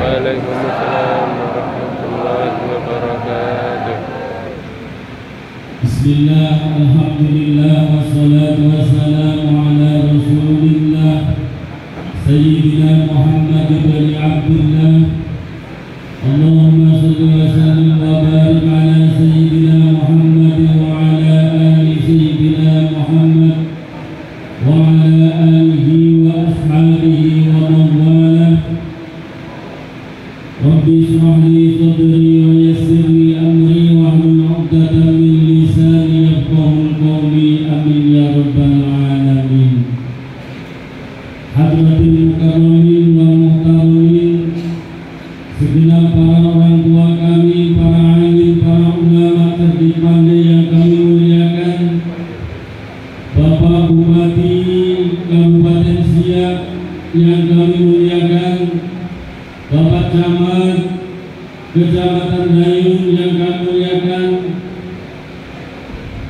وعليكم السلام ورحمة الله وبركاته. بسم الله الحمد لله والصلاة والسلام على رسول الله. سيدنا محمد لي صدري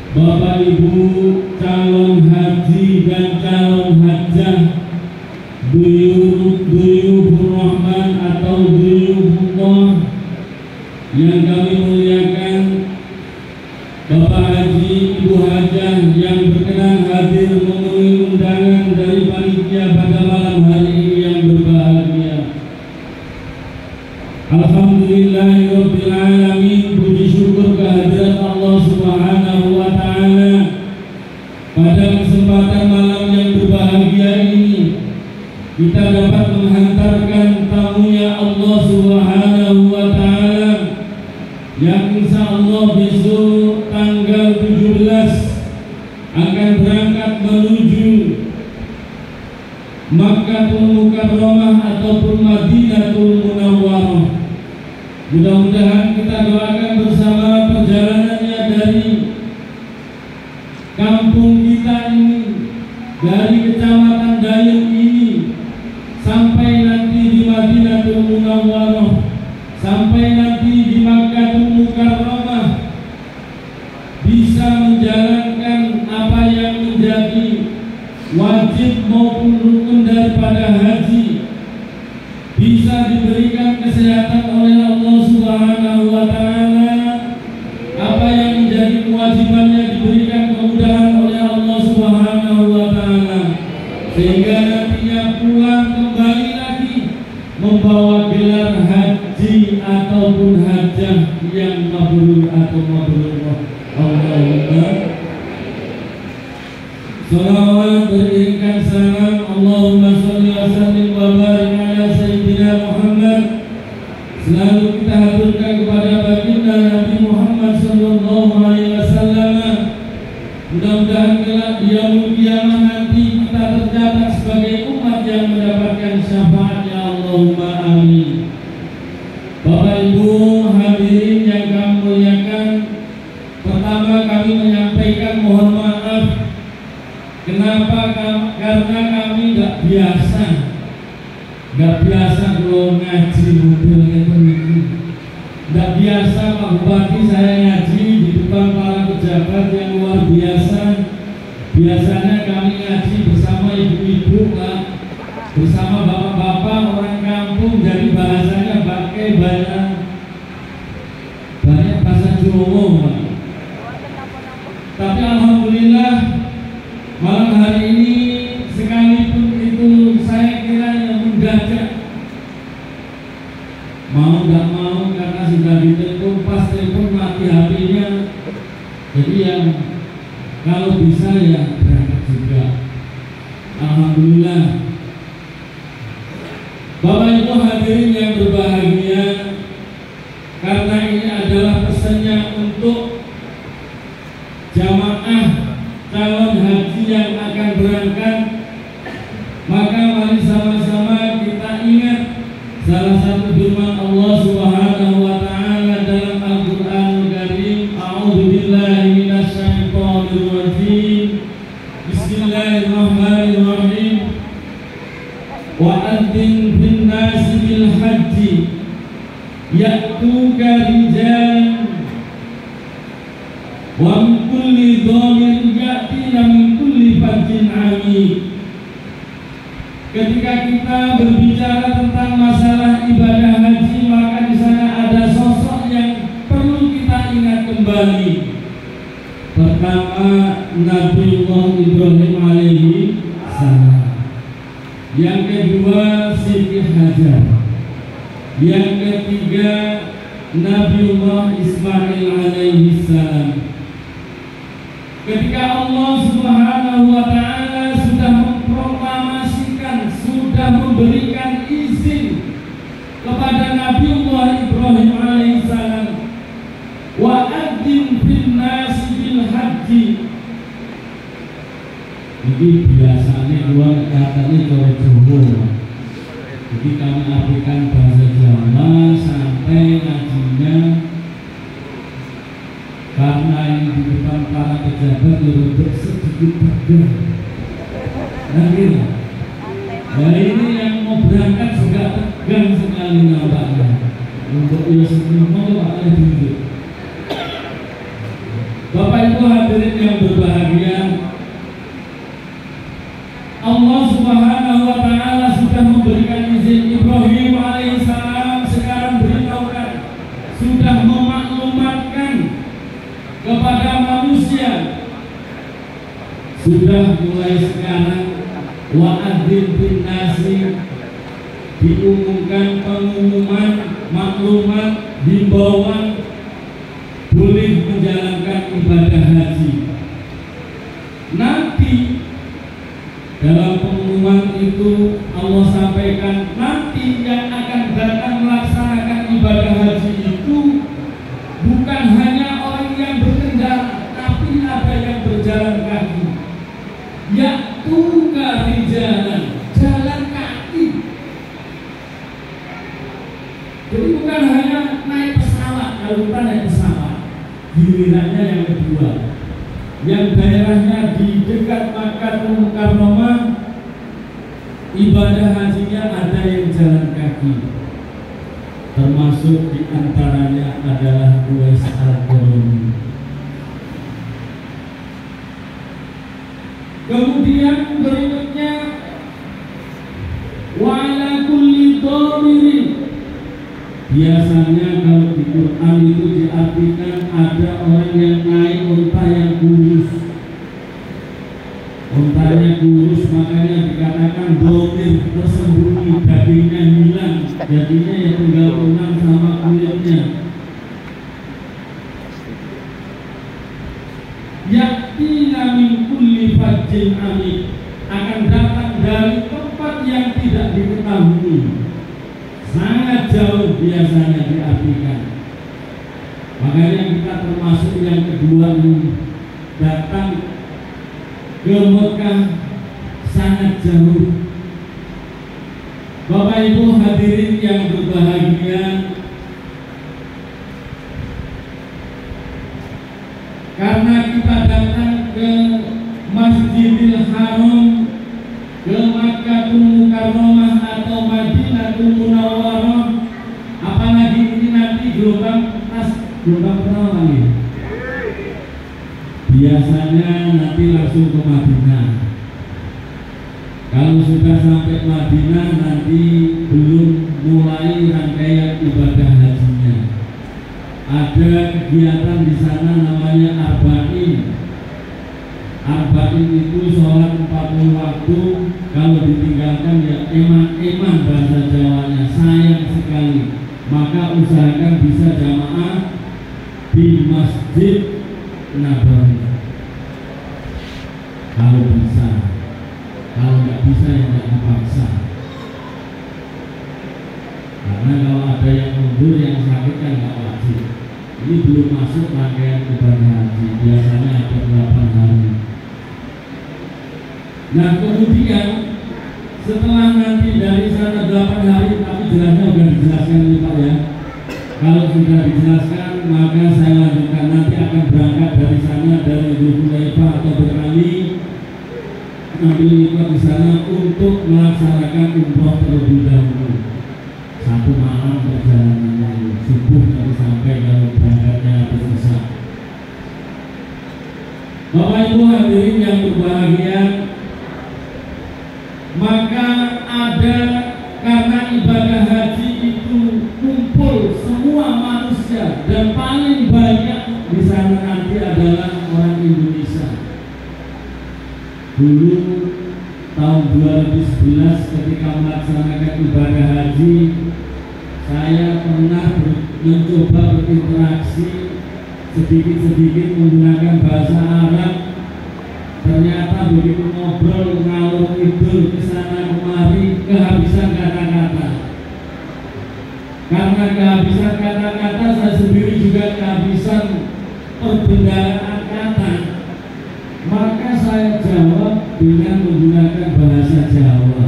Bapak Ibu calon haji dan calon hajah kesempatan malam yang berbahagia ini Kita dapat menghantarkan tamunya Allah subhanahu wa ta'ala Yang insya Allah besok tanggal 17 Akan berangkat menuju Makkahul Mukarramah ataupun Madinatul Munawwarah. Mudah-mudahan kita doakan bersama perjalanannya dari kampung dari kecamatan Dayung ini, sampai nanti di Madinatul Munawwarah, sampai nanti di Makkahul Mukarramah, bisa menjalankan apa yang menjadi wajib maupun rukun daripada haji. Bisa diberikan kesehatan oleh Allah ataupun hajah yang mabrur atau mabrurah Allahumma. Salawat berikan salam. Allahumma salli wa sallim wa barik ala Sayyidina Muhammad. Selalu kita haturkan kepada baginda Nabi Muhammad sallallahu alaihi wasallam. Mudah-mudahan kelak di yaumul kiamah nanti kita tercatat sebagai umat yang mendapatkan syafaatnya Pertama kami menyampaikan mohon maaf Kenapa? Karena kami nggak biasa, nggak biasa kalau ngaji modelnya begini. Nggak biasa Pak Bupati saya ngaji di depan para pejabat yang luar biasa. Biasanya kami ngaji bersama ibu-ibu, Pak, bersama bapak-bapak orang kampung. Jadi bahasanya pakai banyak banyak bahasa Jawa, Pak. Tapi alhamdulillah Malam hari ini sekalipun itu saya kira yang mendadak Mau nggak mau karena sudah ditelepon pas telepon mati HP-nya Jadi yang kalau bisa ya pertama Nabiullah Ibrahim alaihi salam. Yang kedua Siti Hajar. Yang ketiga Nabiullah Ismail alaihi salam. Ketika Allah Subhanahu wa taala sudah memproklamasikan sudah memberikan izin kepada Nabiullah Ibrahim alaihissalam wa haji jadi biasanya luar katanya kalau Jawa. Jadi kami artikan bahasa Jawa sampai ngajinya. Karena yang di depan para pejabat lebih sedikit tegang nanti nah ini yang mau berangkat juga tegang sekali nampaknya. Untuk Yosef mau akan tunjuk Bapak Ibu hadirin yang berbahagia Allah Subhanahu wa taala sudah memberikan izin Ibrahim alaihissalam sekarang beritahukan sudah memaklumatkan kepada manusia. Sudah mulai sekarang wa'adzin bin nasi diumumkan pengumuman maklumat himbauan ibadah haji. Nanti dalam pengumuman itu Allah sampaikan nanti yang akan datang melaksanakan ibadah haji itu bukan hanya orang yang berkendara tapi ada yang berjalan kaki yaitu jalan jalan kaki jadi bukan hanya naik pesawat kalau kita naik pesawat gilirannya yang kedua yang daerahnya di dekat Makkah Mukarramah ibadah hajinya ada yang jalan kaki. Termasuk di antaranya adalah Uwais al-Qarni kemudian berikutnya wa'ala kulli dhamirin biasanya kalau di Quran itu diartikan ada orang yang naik unta yang kurus untanya kurus makanya dikatakan domir tersembunyi dagingnya hilang jadinya ya tinggal tulang sama kulitnya yaktina min kulli fajjin amik akan datang dari tempat yang tidak diketahui. Sangat jauh biasanya diartikan. Makanya kita termasuk yang kedua ini. Datang ke Mekah sangat jauh. Bapak Ibu hadirin yang berbahagia. Karena Haram ke Makkahul Mukarramah atau Madinatul Munawwarah. Apalagi ini nanti? Gelombang pas gelombang pertama nih biasanya nanti langsung ke Madinah. Kalau sudah sampai Madinah eman-eman bahasa Jawanya. Sayang sekali. Maka usahakan bisa jamaah di Masjid Nabawi. Kalau bisa. Kalau nggak bisa ya nggak dipaksa. Karena kalau ada yang mundur yang sakit kan nggak wajib. Ini belum masuk rangkaian ibadah haji. Biasanya ada 8 hari. Nah kemudian kalau sudah dijelaskan maka saya lanjutkan. Nanti akan berangkat dari sana dari Zulhulaifah atau berkali ambil nikmat di sana untuk melaksanakan umroh terlebih dahulu. Satu malam perjalanannya subuh nanti sampai kalau berangkatnya habis isya Bapak Ibu hadirin yang berbahagia maka bisa nanti adalah orang Indonesia. Dulu tahun 2011 ketika melaksanakan ibadah haji, saya pernah ber, mencoba berinteraksi sedikit-sedikit menggunakan bahasa Arab. Ternyata begitu ngobrol ngalur itu ke sana kemari kehabisan kata-kata. Karena kehabisan kata-kata saya sendiri juga kehabisan perbendaharaan kata. Maka saya jawab dengan menggunakan bahasa Jawa.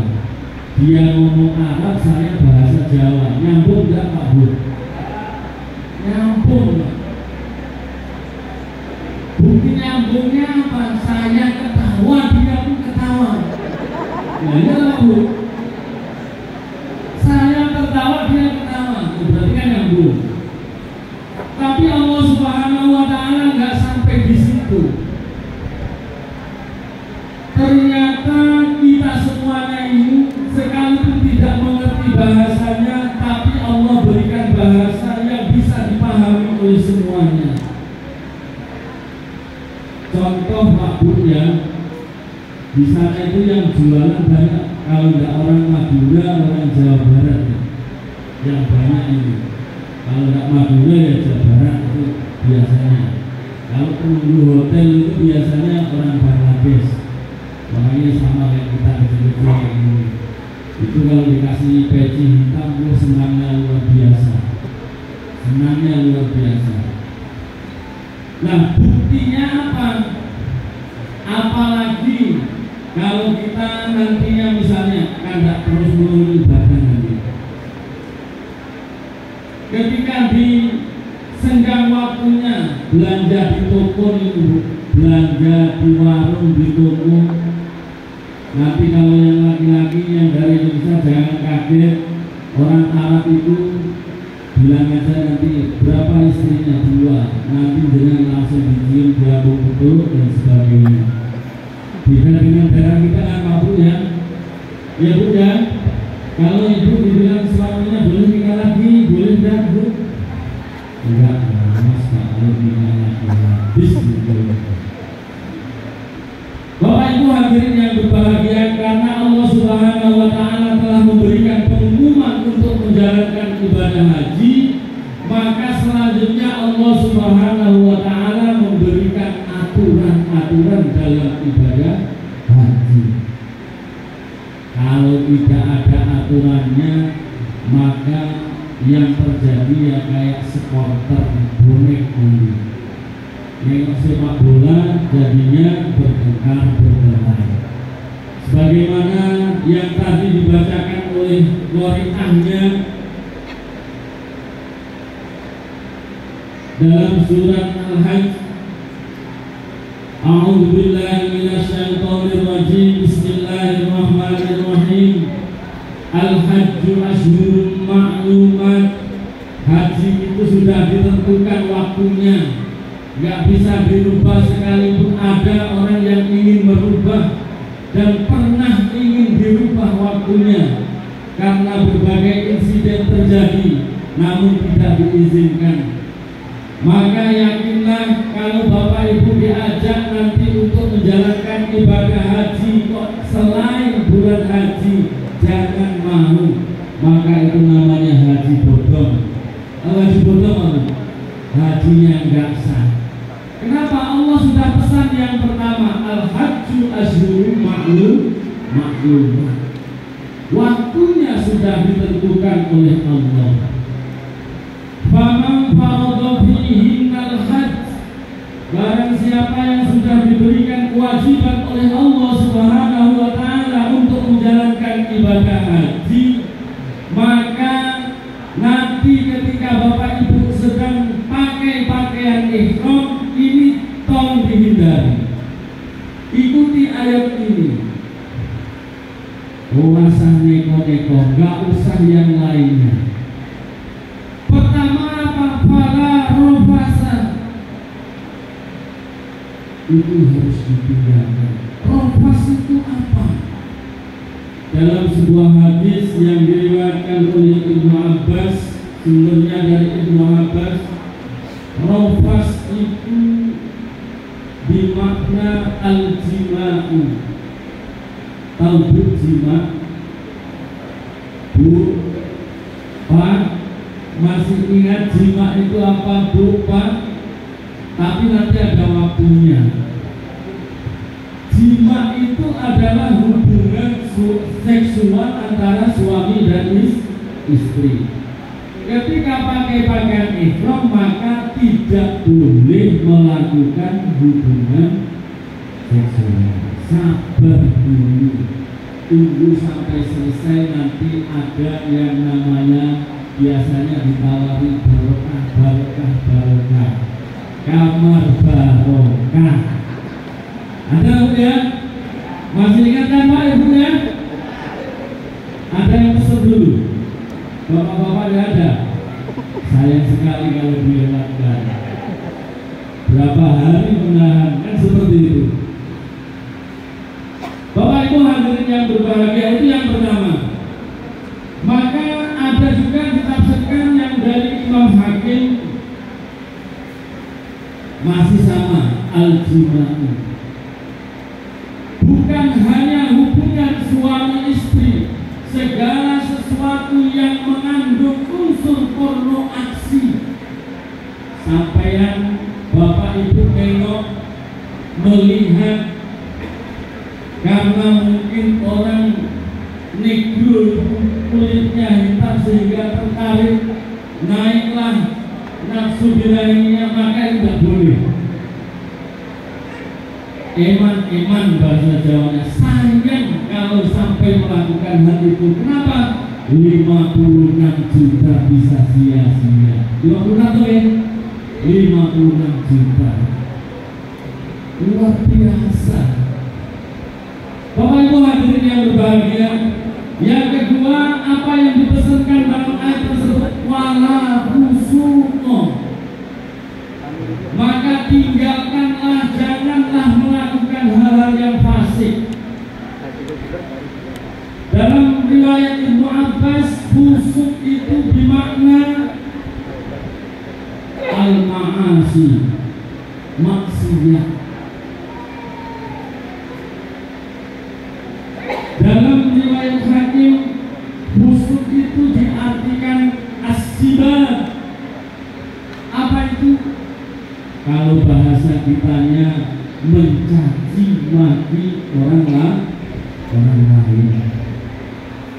Dia ngomong Arab saya bahasa Jawa. Nyambung enggak Pak Bu tidak mengerti bahasanya tapi Allah berikan bahasa yang bisa dipahami oleh semuanya. Contoh Pak Bu ya di sana itu yang jualan banyak. Kalau nggak orang Madura orang Jawa Barat ya. yang banyak ini. Kalau nggak Madura ya Jawa Barat itu biasanya. Kalau penunggu hotel itu biasanya orang Bangladesh. Makanya sama kayak kita kecil-kecil kayak ini itu kalau dikasih peci hitam itu senangnya luar biasa. Senangnya luar biasa. Nah buktinya apa? Apalagi kalau kita nantinya misalnya kan tidak terus melalui ibadah nanti ketika di senggang waktunya belanja di toko itu belanja di warung di toko nanti kalau yang laki-laki yang dari Indonesia jangan kaget orang Arab itu bilang aja nanti berapa istrinya dua nanti dengan dicium diabuk betul dan sebagainya. Beda dengan daerah kita kan Pak Bu ya? Ya Bu ya? Kalau ibu dibilang suaminya boleh nikah lagi boleh enggak Bu? Enggak mas kalau nikah lagi habis tidak ada aturannya, maka yang terjadi ya kayak supporter bonek ini. Nengok sepak bola jadinya bertengkar berkelahi. Sebagaimana yang tadi dibacakan oleh wariahnya dalam surat Al-Hajj A'udzu billahi minasyaitonir rajim Bismillahirrahmanirrahim Al-Hajju ashhurun ma'lumat. Haji itu sudah ditentukan waktunya. Nggak bisa dirubah sekalipun ada orang yang ingin merubah dan pernah ingin dirubah waktunya karena berbagai insiden terjadi namun tidak diizinkan. Maka yakinlah kalau Bapak Ibu diajak nanti untuk menjalankan ibadah haji kok selain bulan haji jangan mau maka itu namanya haji bodong. Haji bodong apa? hajinya enggak sah. Kenapa Allah sudah pesan yang pertama? Al-Hajju Ashurul Ma'lum Ma'lum Waktunya sudah ditentukan oleh Allah. Faman faradha fihi al-hajj. Barang siapa yang sudah diberikan kewajiban oleh Allah Subhanahu wa taala untuk menjalankan ibadah haji maka nanti ketika Bapak Ibu sedang pakai pakaian ihram ini tolong dihindari. Ikuti ayat ini. Oh, usah neko-neko, nggak usah yang lainnya. Pertama apa? Fala rofasa. Itu harus ditinggalkan. Rofas itu apa? Dalam sebuah hadis yang diriwayatkan oleh Ibnu Abbas, sumbernya dari Ibnu Abbas, Rofas itu bermakna al-jima'u Bu, Pak, masih ingat jima itu apa Bu, Pak? Tapi nanti ada waktunya. Jima itu adalah hubungan seksual antara suami dan istri. Ketika pakai pakaian ihram maka tidak boleh melakukan hubungan seksual. Sabar dulu, tunggu sampai selesai nanti ada yang namanya biasanya ditawari barokah, barokah, barokah, kamar barokah. Ada ya? Masih ingat kan Pak Ibu ya? Ada yang pesan dulu? Bapak-bapak tidak ada? Sayang sekali kalau dilewatkan. Berapa hari menahan kan seperti itu. Bapak Ibu hadirin yang berbahagia itu yang pertama. Maka ada juga ditafsirkan yang Hakim masih sama al-jima'u bukan hanya hubungan suami istri segala sesuatu yang mengandung unsur porno aksi. Sampaian bapak ibu tengok melihat karena mungkin orang negro kulitnya hitam sehingga tertarik naiklah nafsu birahinya maka tidak boleh. Eman-eman bahasa Jawanya sayang kalau sampai melakukan hal itu. Kenapa? 56 juta bisa sia-sia. 56 tuh ya 56 juta. Luar biasa. Bapak Ibu hadirin yang berbahagia yang kedua apa yang dipesankan dalam ayat tersebut? Wala husuno. Maka tinggalkanlah janganlah melakukan hal-hal yang fasik. Dalam riwayat Ibnu Abbas busuk itu bermakna al-ma'asi maksiat